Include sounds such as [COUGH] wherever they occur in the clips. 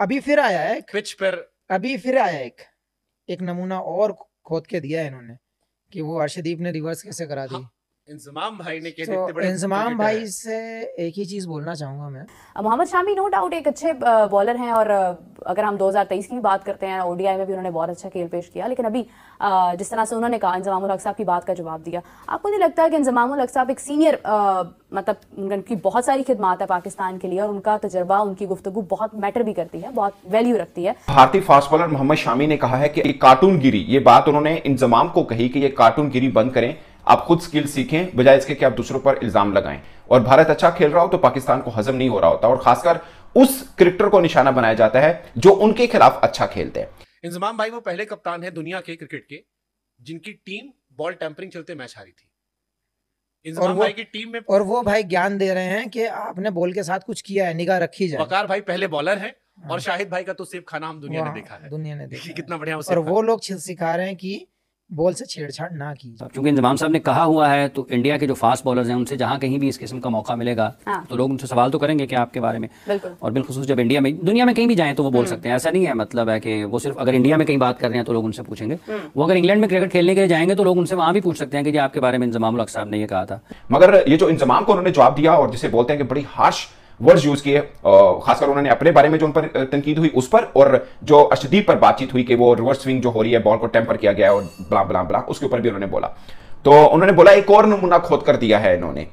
अभी फिर आया है पिच पर। अभी फिर आया एक। एक नमूना और खोद के दिया है इन्होंने कि वो अर्षदीप ने रिवर्स कैसे करा दी। हाँ, इंजमाम भाई ने कह तो इतने बड़े इंजमाम भाई से एक ही चीज़ बोलना चाहूँगा मैं। मोहम्मद शामी नो डाउट एक अच्छे बॉलर हैं और अगर हम 2023 की भी बात करते हैं ओडीआई में भी उन्होंने बहुत अच्छा खेल पेश किया लेकिन अभी जिस तरह से उन्होंने कहा इंजमामुल हक साहब की बात का जवाब दिया आपको नहीं लगता कि इंजमामुल हक साहब एक सीनियर मतलब उनकी बहुत सारी खिदमात है पाकिस्तान के लिए और उनका तजर्बा उनकी गुफ्तगु बहुत मैटर भी करती है बहुत वैल्यू रखती है। भारतीय फास्ट बॉलर मोहम्मद शामी ने कहा है कि कार्टून गिरी ये बात उन्होंने इंजमाम को कही कि ये कार्टून गिरी बंद करें। आप खुद स्किल सीखें बजाय इसके कि आप दूसरों पर इल्ज़ाम लगाएँ। और भारत अच्छा खेल रहा हो तो पाकिस्तान को हजम नहीं हो रहा होता। और खासकर उस क्रिकेटर को निशाना बनाया जाता है जो उनके खिलाफ अच्छा खेलते हैं। इंजमाम भाई वो पहले कप्तान है दुनिया के क्रिकेट के जिनकी टीम बॉल टेम्परिंग चलते मैच हारी थी। इंजमाम वो- भाई की टीम में और वो भाई ज्ञान दे रहे हैं कि आपने बॉल के साथ कुछ किया है निगाह रखी जाए। वकार भाई पहले बॉलर है और हाँ। शाहिद भाई का तो सेब खाना हम दुनिया ने देखा है। दुनिया ने देखा [LAUGHS] कितना बढ़िया और वो लोग सिखा रहे हैं कि बॉल से छेड़छाड़ ना की क्योंकि इंजमाम साहब ने कहा हुआ है तो इंडिया के जो फास्ट बॉलर्स हैं उनसे जहाँ कहीं भी इस किस्म का मौका मिलेगा हाँ। तो लोग उनसे सवाल तो करेंगे कि आपके बारे में? और बिलखसूस जब इंडिया में दुनिया में कहीं भी जाएँ तो वो बोल सकते हैं। ऐसा नहीं है मतलब है कि वो सिर्फ़ अगर इंडिया में कहीं बात कर रहे हैं तो लोग उनसे पूछेंगे। वो अगर इंग्लैंड में क्रिकेट खेलने के लिए जाएँगे तो लोग उनसे वहाँ भी पूछ सकते हैं कि आपके बारे में इंजमाम साहब ने यह कहा था। मगर ये जो इंजमाम को उन्होंने जवाब दिया और जिसे बोलते हैं कि बड़ी हार्श वर्ड्स यूज़ किए खासकर उन्होंने अपने बारे में जो उन पर तनकीद हुई उस पर और जो अर्शदीप पर बातचीत हुई कि वो रिवर्स स्विंग जो हो रही है, बॉल को टेम्पर किया गया और ब्ला ब्ला ब्ला, उसके ऊपर भी उन्होंने बोला। तो उन्होंने बोला, एक और नमूना खोद कर दिया है इन्होंने।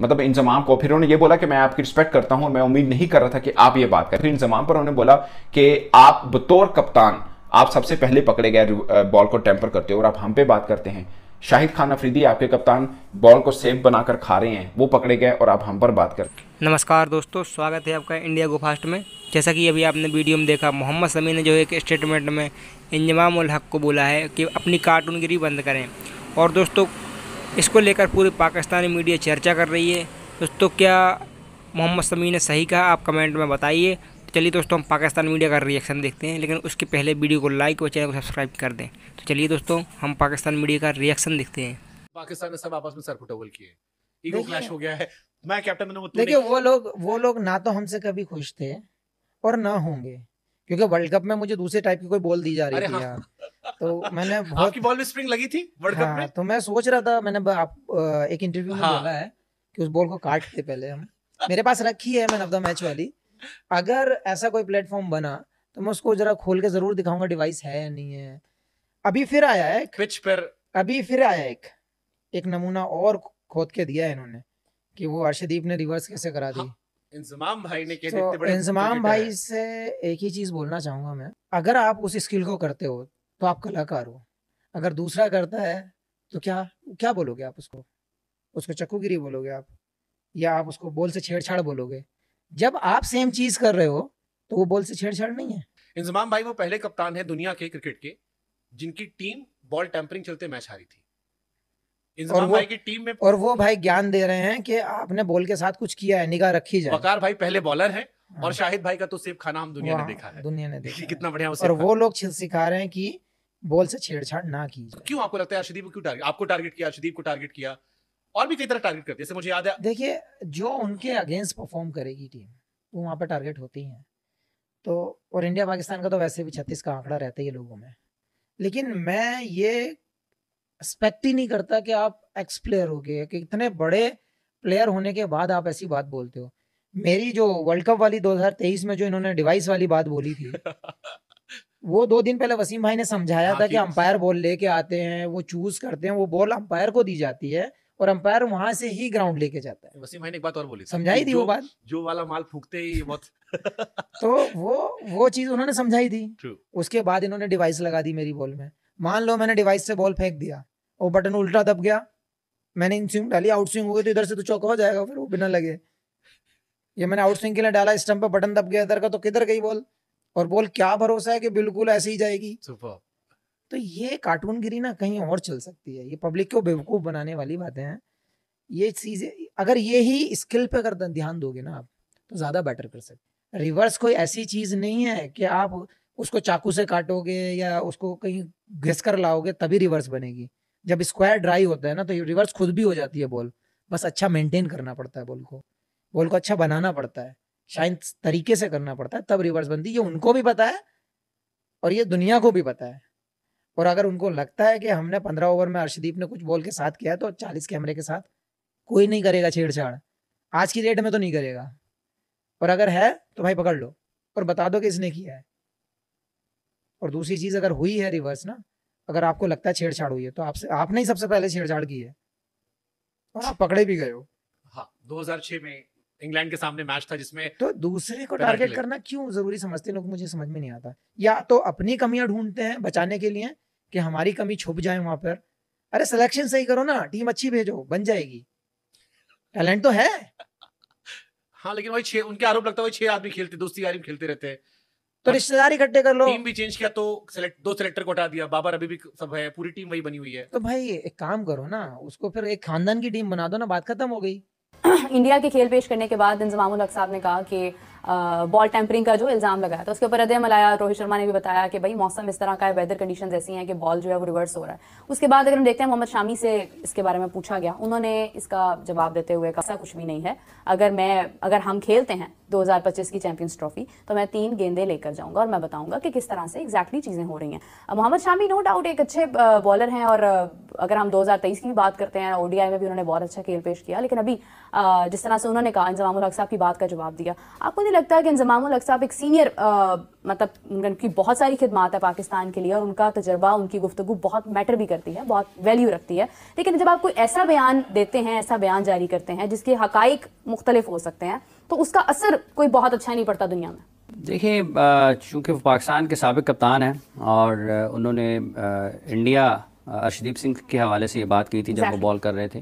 मतलब इंजमाम को, फिर उन्होंने ये बोला कि मैं आपकी रिस्पेक्ट करता हूँ मैं उम्मीद नहीं कर रहा था कि आप ये बात करें। फिर इंजमाम पर उन्होंने बोला कि आप बतौर कप्तान, आप सबसे पहले पकड़े गए बॉल को टेम्पर करते हो और आप हम पे बात करते हैं। शाहिद खान अफरीदी आपके कप्तान बॉल को सेफ़ बनाकर खा रहे हैं। वो पकड़े गए और आप हम पर बात करते हैं नमस्कार दोस्तों, स्वागत है आपका इंडिया गो फास्ट में। जैसा कि अभी आपने वीडियो में देखा, मोहम्मद समी ने जो एक स्टेटमेंट में इंजमाम हक को बोला है कि अपनी कार्टूनगिरी बंद करें। और दोस्तों, इसको लेकर पूरी पाकिस्तानी मीडिया चर्चा कर रही है। दोस्तों, क्या मोहम्मद समी ने सही कहा, आप कमेंट में बताइए। चलिए दोस्तों हम पाकिस्तान मीडिया का रिएक्शन देखते हैं लेकिन उसके पहले वीडियो को लाइक और चैनल को सब्सक्राइब कर दें। तो चलिए दोस्तों हम पाकिस्तान मीडिया का रिएक्शन देखते हैं। पाकिस्तान ने सब आपस में सर फुटबॉल किए। ईगो क्लैश हो गया है। मैं कैप्टन मैंने वो देखिए वो लोग वो लोग ना तो हमसे कभी खुश थे और ना होंगे क्योंकि वर्ल्ड कप में मुझे दूसरे टाइप की कोई बॉल दी जा रही थी हाँ। यार। तो मैंने [LAUGHS] बहुत आपकी बॉल में स्प्रिंग लगी थी वर्ल्ड कप हाँ, में? तो मैं सोच रहा था मैंने आप एक इंटरव्यू में हाँ। बोला है कि उस बॉल को काटते पहले हम। मेरे पास रखी है मैन ऑफ़ द मैच वाली। अगर ऐसा कोई प्लेटफॉर्म बना तो मैं उसको जरा खोल के ज़रूर दिखाऊँगा डिवाइस है या नहीं है। अभी फिर आया है एक। पिच पर। अभी फिर आया एक। एक नमूना और खोद के दिया है इन्होंने कि वो अर्शदीप ने रिवर्स कैसे करा दी। हाँ, इंजमाम भाई ने कह तो बड़े इंजमाम भाई से एक ही चीज़ बोलना चाहूँगा मैं। अगर आप उस स्किल को करते हो तो आप कलाकार हो। अगर दूसरा करता है तो क्या क्या बोलोगे आप उसको? उसको चक्कूगिरी बोलोगे आप? या आप उसको बोल से छेड़छाड़ बोलोगे? जब आप सेम चीज़ कर रहे हो तो वो बॉल से छेड़छाड़ नहीं है। इंजमाम भाई वो पहले कप्तान है दुनिया के क्रिकेट के जिनकी टीम बॉल टेम्परिंग चलते मैच हारी थी। इंजमाम वो- भाई की टीम में और वो भाई ज्ञान दे रहे हैं कि आपने बॉल के साथ कुछ किया है निगाह रखी जाए। वकार भाई पहले बॉलर हैं हाँ। और शाहिद भाई का तो सेब खाना हम दुनिया ने देखा है। दुनिया ने देखा कितना बढ़िया और वो लोग सिखा रहे हैं कि बॉल से छेड़छाड़ ना की क्यों आपको लगता है अर्शदीप को क्यों टारगेट आपको टारगेट किया अर्शदीप को टारगेट किया? और भी कई तरह टारगेट करते हैं। जैसे मुझे याद है देखिए जो उनके अगेंस्ट परफॉर्म करेगी टीम वो वहाँ पर टारगेट होती हैं। तो और इंडिया पाकिस्तान का तो वैसे भी छत्तीस का आंकड़ा रहता ही है लोगों में। लेकिन मैं ये एक्सपेक्ट ही नहीं करता कि आप एक्स प्लेयर हो गए कि इतने बड़े प्लेयर होने के बाद आप ऐसी बात बोलते हो। मेरी जो वर्ल्ड कप वाली 2023 में जो इन्होंने डिवाइस वाली बात बोली थी [LAUGHS] वो दो दिन पहले वसीम भाई ने समझाया हाँ, था कि- अंपायर बॉल लेके आते हैं वो चूज़ करते हैं वो बॉल अंपायर को दी जाती है। और अंपायर वहाँ से ही ग्राउंड लेके जाता है। वसीम भाई ने एक बात और बोली समझाई थी वो बात? जो वाला माल फूकते ही बहुत। [LAUGHS] तो वो वो चीज़ उन्होंने समझाई थी। True. उसके बाद इन्होंने डिवाइस लगा दी मेरी बॉल में। मान लो मैंने डिवाइस से बॉल फेंक दिया वो बटन उल्टा दब गया मैंने इन स्विंग डाली आउट स्विंग हो गई तो इधर से तो चौका हो जाएगा फिर वो बिना लगे। ये मैंने आउट स्विंग के लिए डाला स्टंप पे बटन दब गया इधर का तो किधर गई बॉल और बॉल क्या भरोसा है कि बिल्कुल ऐसे ही जाएगी? सुपर तो ये कार्टून गिरी ना कहीं और चल सकती है, ये पब्लिक को बेवकूफ़ बनाने वाली बातें हैं। ये चीज़ें, अगर ये ही स्किल पे अगर ध्यान दोगे ना आप तो ज़्यादा बेटर कर सकते रिवर्स कोई ऐसी चीज़ नहीं है कि आप उसको चाकू से काटोगे या उसको कहीं घिस कर लाओगे, तभी रिवर्स बनेगी। जब स्क्वायर ड्राई होता है ना तो रिवर्स खुद भी हो जाती है बॉल। बस अच्छा मेंटेन करना पड़ता है बॉल को। बॉल को अच्छा बनाना पड़ता है, शायद तरीके से करना पड़ता है, तब रिवर्स बनती है। ये उनको भी पता है और ये दुनिया को भी पता है। और अगर उनको लगता है कि हमने पंद्रह ओवर में अर्शदीप ने कुछ बॉल के साथ किया तो चालीस कैमरे के साथ कोई नहीं करेगा छेड़छाड़। आज की डेट में तो नहीं करेगा। और अगर है तो भाई पकड़ लो और बता दो कि इसने किया है। और दूसरी चीज़ अगर हुई है रिवर्स ना अगर आपको लगता है छेड़छाड़ हुई है तो आपसे आपने ही सबसे पहले छेड़छाड़ की है। और आप पकड़े भी गए हो। हाँ 2006 में इंग्लैंड के सामने मैच था जिसमें तो दूसरे को टारगेट करना क्यों ज़रूरी समझते लोग मुझे समझ में नहीं आता। या तो अपनी कमियाँ ढूंढते हैं बचाने के लिए कि हमारी कमी छुप जाए वहाँ पर। अरे सिलेक्शन सही करो ना टीम अच्छी भेजो बन जाएगी। टैलेंट तो है। हाँ लेकिन वही छह उनके आरोप लगता है वही छह आदमी खेलते दोस्ती यारी खेलते रहते हैं। तो रिश्तेदार इकट्ठे कर लो। टीम भी चेंज किया तो सेलेक्ट दो सेलेक्टर को हटा दिया बाबर अभी भी सब है पूरी टीम वही बनी हुई है। तो भाई एक काम करो ना उसको फिर एक खानदान की टीम बना दो ना बात खत्म हो गई। [CLEARS THROAT] इंडिया के खेल पेश करने के बाद इंजमामुल हक साहब ने कहा कि बॉल टेम्परिंग का जो इल्ज़ाम लगाया था, उसके ऊपर रद्द मलाया, रोहित शर्मा ने भी बताया कि भाई मौसम इस तरह का है वेदर कंडीशन ऐसी हैं कि बॉल जो है वो रिवर्स हो रहा है। उसके बाद अगर हम देखते हैं मोहम्मद शामी से इसके बारे में पूछा गया, उन्होंने इसका जवाब देते हुए कहा कुछ भी नहीं है। अगर मैं, अगर हम खेलते हैं 2025 की चैंपियंस ट्रॉफी तो मैं तीन गेंदे लेकर जाऊँगा और मैं बताऊँगा कि किस तरह से एग्जैक्टली चीज़ें हो रही हैं। मोहम्मद शामी नो डाउट एक अच्छे बॉलर हैं और अगर हम 2023 की बात करते हैं ओडीआई में भी उन्होंने बहुत अच्छा खेल पेश किया, लेकिन अभी जिस तरह से उन्होंने कहा इंजमामुल हक साहब की बात का जवाब दिया, आपको नहीं लगता कि इंजमामुल हक साहब एक सीनियर मतलब उनकी बहुत सारी खिदमात है पाकिस्तान के लिए और उनका तजर्बा, उनकी गुफ्तु बहुत मैटर भी करती है, बहुत वैल्यू रखती है, लेकिन जब आप कोई ऐसा बयान देते हैं, ऐसा बयान जारी करते हैं, जिसके हकाइक मुख्तलिफ़ हो सकते हैं तो उसका असर कोई बहुत अच्छा नहीं पड़ता दुनिया में। देखिए चूँकि वो पाकिस्तान के सबक कप्तान हैं और उन्होंने इंडिया अर्शदीप सिंह के हवाले से ये बात की थी जब वो बॉल कर रहे थे।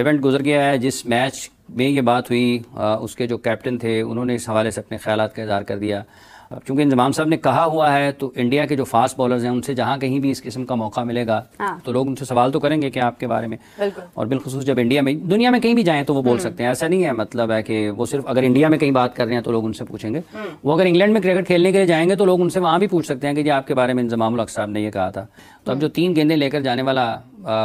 इवेंट गुजर गया है जिस मैच में ये बात हुई आ, उसके जो कैप्टन थे उन्होंने इस हवाले से अपने ख्याल का इजहार कर दिया। चूँकि इंजमाम साहब ने कहा हुआ है तो इंडिया के जो फास्ट बॉलर्स हैं उनसे जहाँ कहीं भी इस किस्म का मौका मिलेगा हाँ। तो लोग उनसे सवाल तो करेंगे कि आपके बारे में। और बिलखसूस जब इंडिया में दुनिया में कहीं भी जाएँ तो वो बोल सकते हैं। ऐसा नहीं है मतलब है कि वो सिर्फ़ अगर इंडिया में कहीं बात कर रहे हैं तो लोग उनसे पूछेंगे। वो अगर इंग्लैंड में क्रिकेट खेलने के लिए जाएँगे तो लोग उनसे वहाँ भी पूछ सकते हैं कि जी आपके बारे में इंजमाम साहब ने यह कहा था। तो अब जो तीन गेंदें लेकर जाने वाला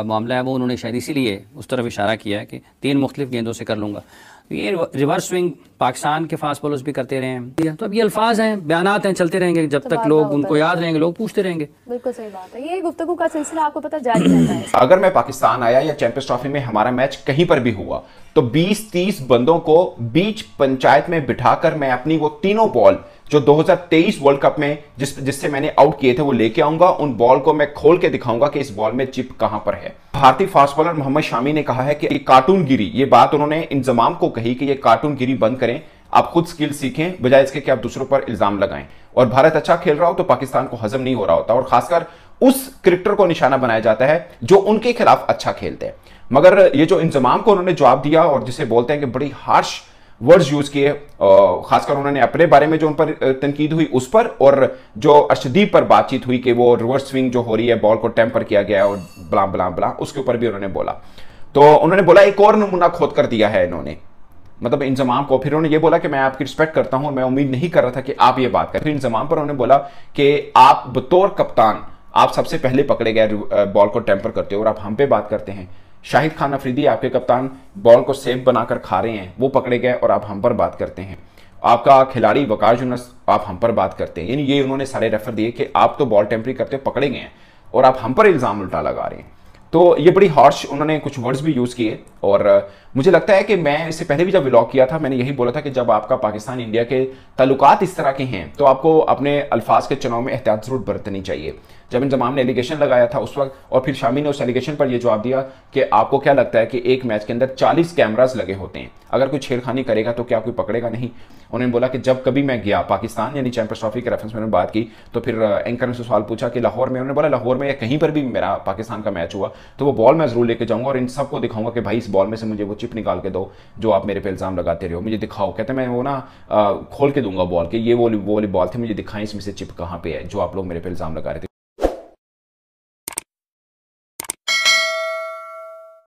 मामला है वो उन्होंने शायद इसीलिए उस तरफ़ इशारा किया है कि तीन मुख्तलिफ़ गेंदों से कर लूँगा। ये रिवर्स स्विंग पाकिस्तान के फास्ट बॉलर्स भी करते रहे हैं। तो अब ये अल्फाज हैं बयान हैं चलते रहेंगे जब तो तक लोग उनको याद रहेंगे लोग पूछते रहेंगे। बिल्कुल सही बात है। ये गुफ्तगू का सिलसिला आपको पता जारी रहता है। अगर मैं पाकिस्तान आया या चैंपियंस ट्रॉफी में हमारा मैच कहीं पर भी हुआ तो बीस तीस बंदों को बीच पंचायत में बिठाकर मैं अपनी वो तीनों बॉल जो 2023 वर्ल्ड कप में जिस, जिससे मैंने आउट किए थे, वो लेके आऊँगा। उन बॉल को मैं खोल के दिखाऊँगा कि इस बॉल में चिप कहाँ पर है। भारतीय फास्ट बॉलर मोहम्मद शामी ने कहा है कि कार्टून गिरी ये बात उन्होंने इंजमाम को कही कि ये कार्टून गिरी बंद करें। आप खुद स्किल सीखें, बजाय इसके कि आप दूसरों पर इल्ज़ाम लगाएँ। और भारत अच्छा खेल रहा हो तो पाकिस्तान को हजम नहीं हो रहा होता। और खासकर उस क्रिकेटर को निशाना बनाया जाता है जो उनके खिलाफ अच्छा खेलते हैं। मगर ये जो इंजमाम को उन्होंने जवाब दिया और जिसे बोलते हैं कि बड़ी हार्श वर्ड्स यूज़ किए खासकर उन्होंने अपने बारे में जो उन पर तनकीद हुई उस पर और जो अर्शदीप पर बातचीत हुई कि वो रिवर्स स्विंग जो हो रही है बॉल को टेम्पर किया गया और बला बला बला उसके ऊपर भी उन्होंने बोला। तो उन्होंने बोला, एक और नमूना खोद कर दिया है इन्होंने। मतलब इंजमाम को। फिर उन्होंने ये बोला कि मैं आपकी रिस्पेक्ट करता हूँ मैं उम्मीद नहीं कर रहा था कि आप ये बात करें। फिर इंजमाम पर उन्होंने बोला कि आप बतौर कप्तान, आप सबसे पहले पकड़े गए बॉल को टेम्पर करते हो और आप हम पे बात करते हैं। शाहिद खान अफरीदी आपके कप्तान बॉल को सेफ़ बनाकर खा रहे हैं, वो पकड़े गए और आप हम पर बात करते हैं। आपका खिलाड़ी वकार जुनस आप हम पर बात करते हैं। यानी ये उन्होंने सारे रेफर दिए कि आप तो बॉल टेम्परी करते हो, पकड़े गए हैं और आप हम पर इल्ज़ाम उल्टा लगा रहे हैं। तो ये बड़ी हॉर्श उन्होंने कुछ वर्ड्स भी यूज़ किए और मुझे लगता है कि मैं इससे पहले भी जब व्लॉग किया था, मैंने यही बोला था कि जब आपका पाकिस्तान इंडिया के ताल्लुकात इस तरह के हैं तो आपको अपने अल्फाज के चुनाव में एहतियात ज़रूर बरतनी चाहिए। जब इन इंजमाम ने एलिगेशन लगाया था उस वक्त और फिर शामी ने उस एलिगेशन पर यह जवाब दिया कि आपको क्या लगता है कि एक मैच के अंदर चालीस कैमराज लगे होते हैं। अगर कोई छेड़खानी करेगा तो क्या कोई पकड़ेगा? नहीं। उन्होंने बोला कि जब कभी मैं गया पाकिस्तान, यानी चैंपियंस ट्रॉफी के रेफरेंस में उन्होंने बात की तो फिर एंकर ने सवाल पूछा कि लाहौर में, उन्होंने बोला, लाहौर में या कहीं पर भी मेरा पाकिस्तान का मैच हुआ तो वो बॉल मैं ज़रूर लेके जाऊँगा और इन सबको दिखाऊँगा कि भाई इस बॉल में से मुझे वो चिप निकाल के दो, जो आप मेरे पे इल्ज़ाम लगाते रहे हो। मुझे दिखाओ। कहते मैं वो ना खोल के दूँगा बॉल के, ये वो वाली बॉल थी, मुझे दिखाएँ इसमें से चिप कहाँ पे है, जो आप लोग मेरे पे इल्ज़ाम लगा रहे